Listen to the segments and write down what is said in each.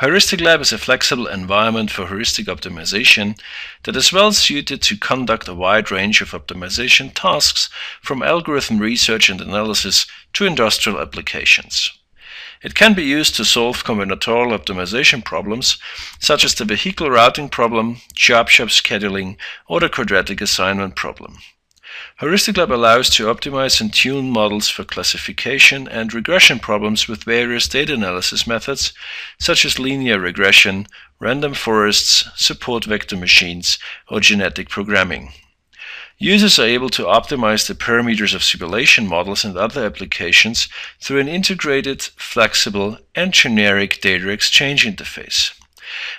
Heuristic Lab is a flexible environment for heuristic optimization that is well suited to conduct a wide range of optimization tasks from algorithm research and analysis to industrial applications. It can be used to solve combinatorial optimization problems such as the vehicle routing problem, job shop scheduling, or the quadratic assignment problem. Heuristic Lab allows to optimize and tune models for classification and regression problems with various data analysis methods, such as linear regression, random forests, support vector machines, or genetic programming. Users are able to optimize the parameters of simulation models and other applications through an integrated, flexible, and generic data exchange interface.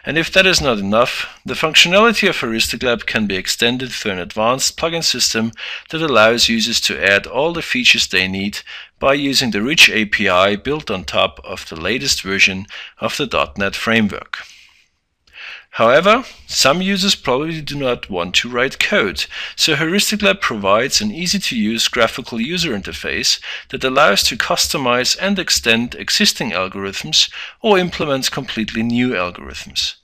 And if that is not enough, the functionality of Heuristic Lab can be extended through an advanced plugin system that allows users to add all the features they need by using the rich API built on top of the latest version of the .NET framework. However, some users probably do not want to write code, so Heuristic Lab provides an easy-to-use graphical user interface that allows to customize and extend existing algorithms or implement completely new algorithms.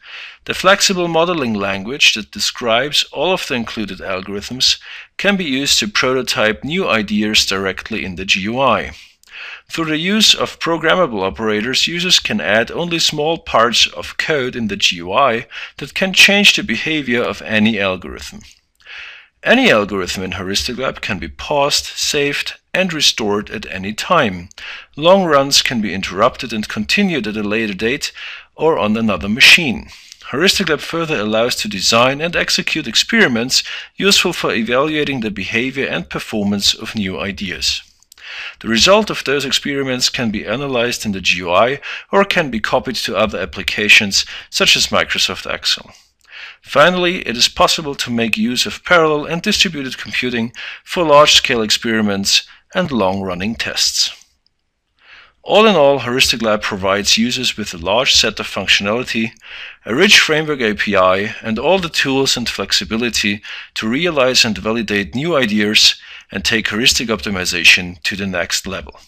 The flexible modeling language that describes all of the included algorithms can be used to prototype new ideas directly in the GUI. Through the use of programmable operators, users can add only small parts of code in the GUI that can change the behavior of any algorithm. Any algorithm in Heuristic Lab can be paused, saved, and restored at any time. Long runs can be interrupted and continued at a later date or on another machine. Heuristic Lab further allows to design and execute experiments useful for evaluating the behavior and performance of new ideas. The result of those experiments can be analyzed in the GUI or can be copied to other applications such as Microsoft Excel. Finally, it is possible to make use of parallel and distributed computing for large-scale experiments and long-running tests. All in all, Heuristic Lab provides users with a large set of functionality, a rich framework API, and all the tools and flexibility to realize and validate new ideas and take heuristic optimization to the next level.